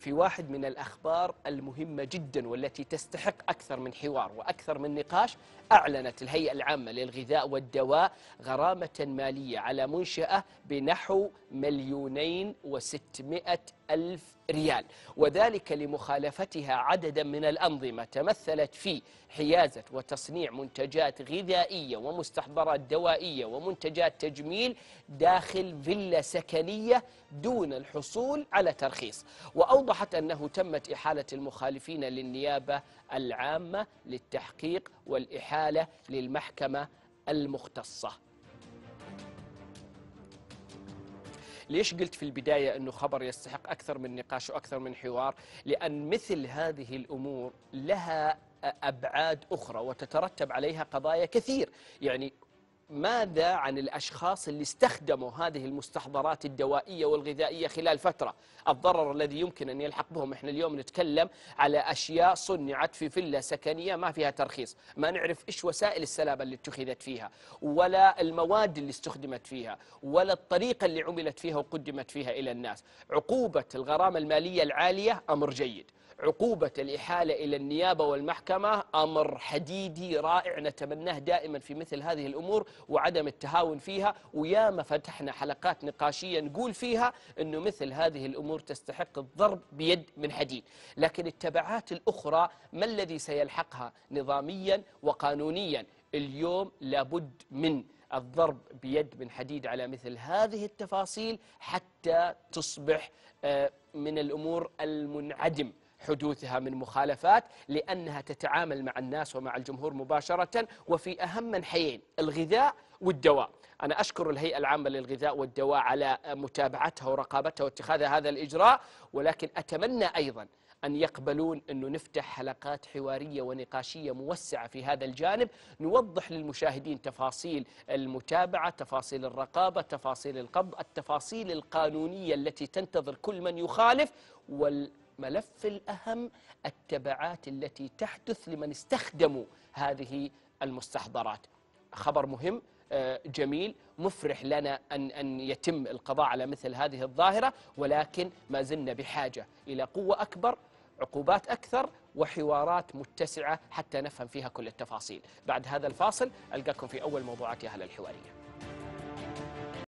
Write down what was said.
في واحد من الأخبار المهمة جدا والتي تستحق أكثر من حوار وأكثر من نقاش أعلنت الهيئة العامة للغذاء والدواء غرامة مالية على منشأة بنحو مليونين وستمائة ألف ريال. وذلك لمخالفتها عددا من الأنظمة تمثلت في حيازة وتصنيع منتجات غذائية ومستحضرات دوائية ومنتجات تجميل داخل فيلا سكنية دون الحصول على ترخيص. وأوضحت أنه تمت إحالة المخالفين للنيابة العامة للتحقيق والإحالة للمحكمة المختصة. ليش قلت في البداية أنه خبر يستحق أكثر من نقاش وأكثر من حوار؟ لأن مثل هذه الأمور لها أبعاد أخرى وتترتب عليها قضايا كثير. يعني ماذا عن الأشخاص اللي استخدموا هذه المستحضرات الدوائية والغذائية خلال فترة؟ الضرر الذي يمكن أن يلحق بهم. إحنا اليوم نتكلم على أشياء صنعت في فيلا سكنية ما فيها ترخيص. ما نعرف إيش وسائل السلامة اللي اتخذت فيها ولا المواد اللي استخدمت فيها ولا الطريقة اللي عملت فيها وقدمت فيها إلى الناس. عقوبة الغرامة المالية العالية أمر جيد. عقوبة الإحالة إلى النيابة والمحكمة أمر حديدي رائع نتمناه دائما في مثل هذه الأمور وعدم التهاون فيها وياما فتحنا حلقات نقاشية نقول فيها أنه مثل هذه الأمور تستحق الضرب بيد من حديد. لكن التبعات الأخرى ما الذي سيلحقها نظاميا وقانونيا؟ اليوم لابد من الضرب بيد من حديد على مثل هذه التفاصيل حتى تصبح من الأمور المنعدم. حدوثها من مخالفات لأنها تتعامل مع الناس ومع الجمهور مباشرة وفي أهم منحيين الغذاء والدواء. أنا أشكر الهيئة العامة للغذاء والدواء على متابعتها ورقابتها واتخاذ هذا الإجراء ولكن أتمنى أيضا أن يقبلون أنه نفتح حلقات حوارية ونقاشية موسعة في هذا الجانب نوضح للمشاهدين تفاصيل المتابعة تفاصيل الرقابة تفاصيل القبض التفاصيل القانونية التي تنتظر كل من يخالف وال الملف الأهم التبعات التي تحدث لمن استخدموا هذه المستحضرات. خبر مهم جميل مفرح لنا أن, أن يتم القضاء على مثل هذه الظاهرة ولكن ما زلنا بحاجة إلى قوة أكبر عقوبات أكثر وحوارات متسعة حتى نفهم فيها كل التفاصيل. بعد هذا الفاصل ألقاكم في أول موضوعات أهل الحوارية.